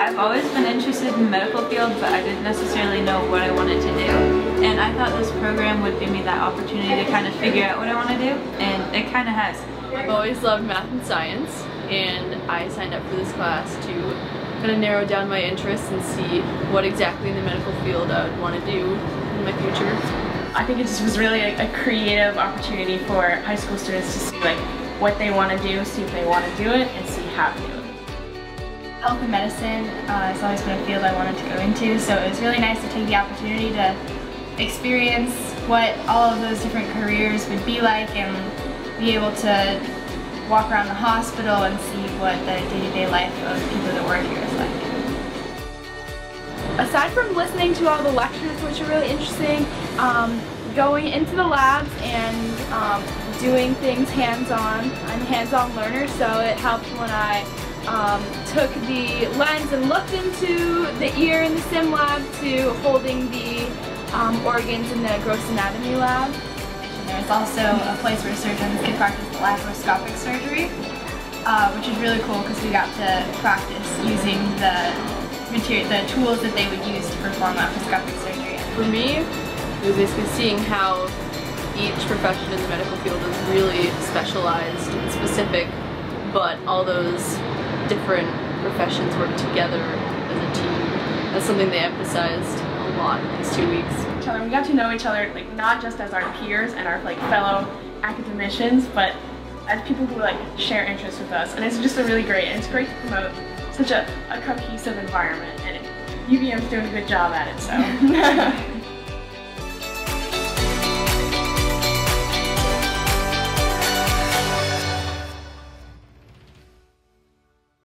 I've always been interested in the medical field, but I didn't necessarily know what I wanted to do. And I thought this program would give me that opportunity to kind of figure out what I want to do, and it kind of has. I've always loved math and science, and I signed up for this class to kind of narrow down my interests and see what exactly in the medical field I would want to do in my future. I think it just was really a, a creative opportunity for high school students to see like what they want to do, see if they want to do it, and see how to do it. Health and medicine uh, has always been a field I wanted to go into, so it was really nice to take the opportunity to experience what all of those different careers would be like and be able to walk around the hospital and see what the day-to-day -day life of people that work here is like. Aside from listening to all the lectures, which are really interesting, um, going into the labs and um, doing things hands-on. I'm a hands-on learner, so it helped when I um, took the lens and looked into the ear in the sim lab to holding the um, organs in the gross anatomy lab. There's also a place where surgeons can practice laparoscopic surgery, uh, which is really cool because we got to practice using the material, the tools that they would use to perform laparoscopic surgery. For me, it was basically seeing how each profession in the medical field is really specialized and specific, but all those different professions work together as a team. That's something they emphasized a lot these two weeks. Other, We got to know each other like not just as our peers and our like fellow academicians, but as people who like share interests with us. And it's just a really great, and it's great to promote such a, a cohesive environment. And UVM's doing a good job at it, so.